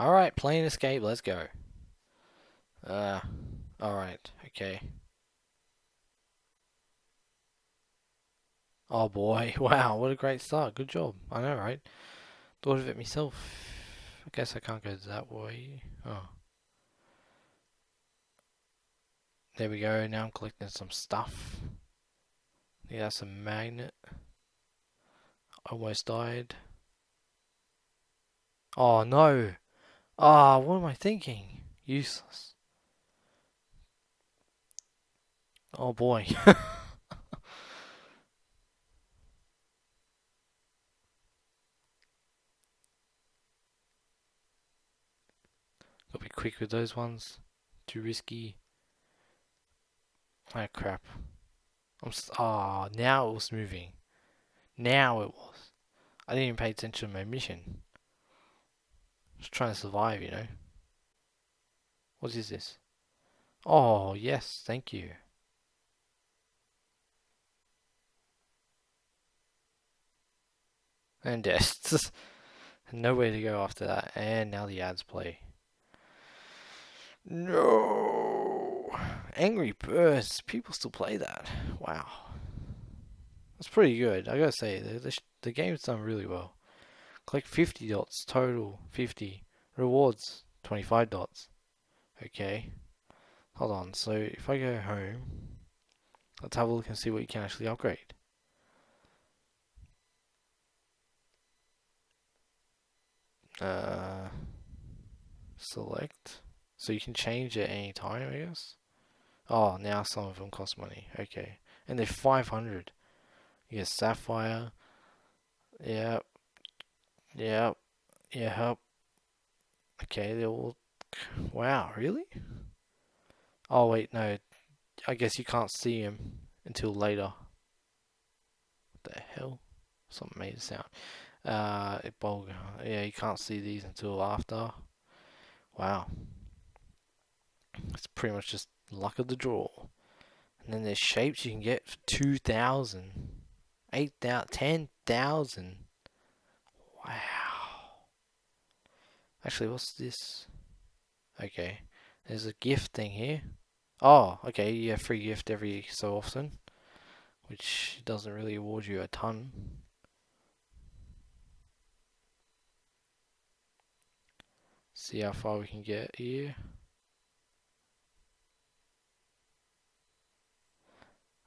Alright, plain escape, let's go. Uh, alright, okay. Oh boy, wow, what a great start. Good job. I know, right? Thought of it myself. I guess I can't go that way. Oh. There we go, now I'm collecting some stuff. Yeah, that's a magnet. Almost died. Oh no! Ah, what am I thinking? Useless. Oh boy. Gotta be quick with those ones. Too risky. Oh crap. I'm ah, oh, now it was moving. Now it was. I didn't even pay attention to my mission. Just trying to survive, you know. What is this? Oh, yes, thank you. And yes, nowhere to go after that. And now the ads play. No! Angry Birds. People still play that. Wow. That's pretty good. I gotta say, the, the, the game's done really well. Collect 50 dots total, 50. Rewards, 25 dots. Okay. Hold on, so if I go home, let's have a look and see what you can actually upgrade. Uh, select. So you can change it any time, I guess. Oh, now some of them cost money. Okay. And they're 500. You get Sapphire. Yep. Yep. Yeah. Okay, they're all... Wow, really? Oh, wait, no. I guess you can't see them until later. What the hell? Something made a sound. Uh, it bulg. Yeah, you can't see these until after. Wow. It's pretty much just luck of the draw. And then there's shapes you can get for 2,000. 8,000. 10,000. Wow. Actually, what's this? Okay. There's a gift thing here. Oh, okay. You have free gift every so often. Which doesn't really award you a ton. See how far we can get here.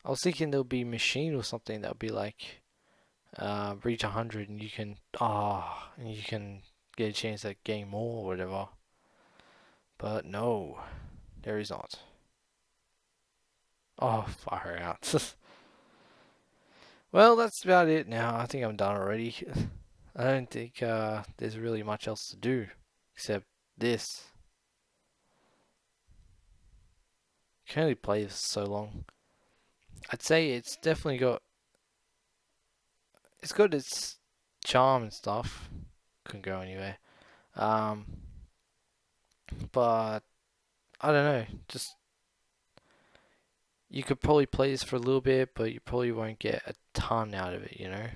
I was thinking there'll be machine or something that'll be like uh, reach 100 and you can ah oh, and you can get a chance at game more or whatever. But no, there is not. Oh, fire out. well, that's about it now. I think I'm done already. I don't think uh, there's really much else to do except this. Can only play this so long. I'd say it's definitely got it's got its charm and stuff. Couldn't go anywhere. Um, but I don't know. Just you could probably play this for a little bit, but you probably won't get a ton out of it. You know.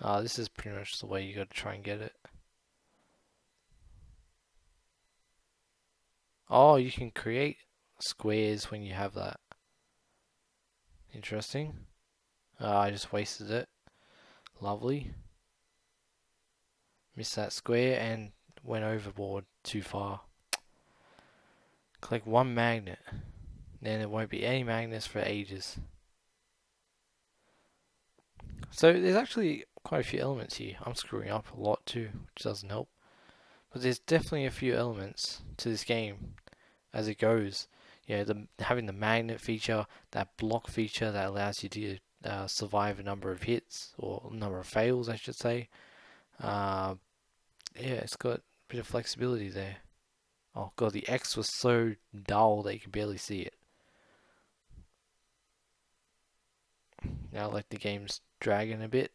Uh, this is pretty much the way you got to try and get it. Oh, you can create squares when you have that. Interesting. Uh, I just wasted it. Lovely. Missed that square and went overboard too far. Click one magnet. Then there won't be any magnets for ages. So there's actually quite a few elements here. I'm screwing up a lot too, which doesn't help. But there's definitely a few elements to this game as it goes. You know, the, having the magnet feature, that block feature that allows you to uh, survive a number of hits or number of fails, I should say. Uh, yeah, it's got a bit of flexibility there. Oh god, the X was so dull that you could barely see it. Now, like the game's dragging a bit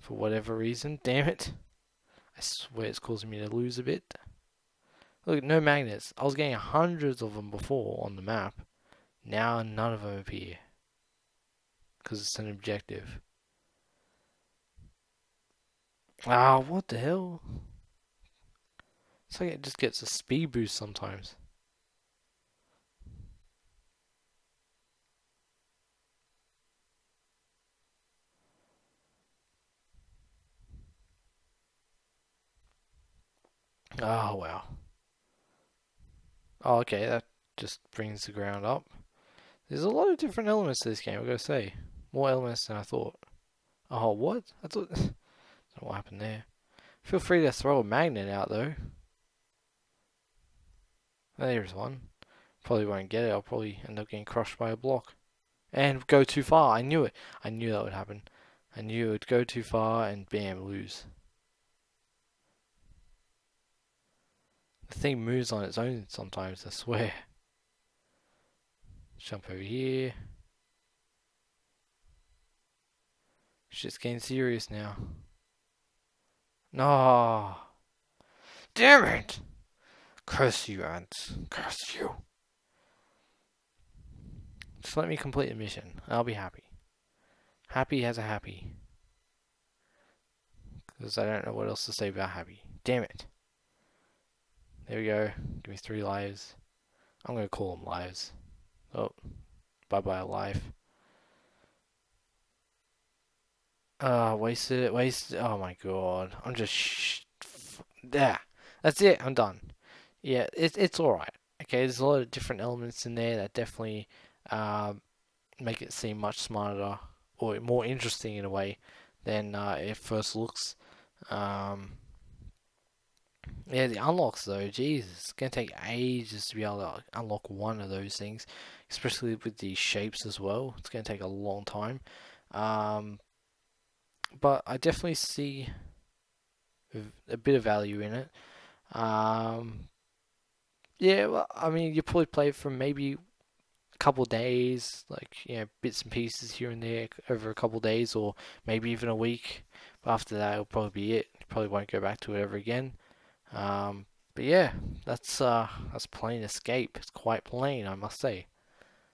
for whatever reason. Damn it! I swear it's causing me to lose a bit. Look, no magnets. I was getting hundreds of them before on the map. Now none of them appear. Because it's an objective. Ah, what the hell? It's like it just gets a speed boost sometimes. Oh, wow. Oh, okay, that just brings the ground up. There's a lot of different elements to this game, I gotta say. More elements than I thought. Oh, what? I thought... I don't know what happened there. Feel free to throw a magnet out, though. There's one. Probably won't get it. I'll probably end up getting crushed by a block. And go too far. I knew it. I knew that would happen. I knew it would go too far and bam, lose. Thing moves on its own sometimes, I swear. Jump over here. Shit's getting serious now. No. Damn it! Curse you, ants. Curse you. Just let me complete the mission. I'll be happy. Happy has a happy. Because I don't know what else to say about happy. Damn it. There we go. Give me three lives. I'm going to call them lives. Oh. Bye-bye life. Ah, uh, wasted wasted Oh my god. I'm just sh there. That's it. I'm done. Yeah, it's it's alright. Okay, there's a lot of different elements in there that definitely uh, make it seem much smarter or more interesting in a way than uh, it first looks. Um, yeah, the unlocks though, Jesus, it's gonna take ages to be able to unlock one of those things, especially with these shapes as well. It's gonna take a long time. Um, but I definitely see a bit of value in it. Um, yeah, well, I mean, you probably play for maybe a couple days, like you know, bits and pieces here and there over a couple days, or maybe even a week. But after that, it'll probably be it. You probably won't go back to it ever again. Um, but yeah, that's uh, that's plain escape. It's quite plain, I must say.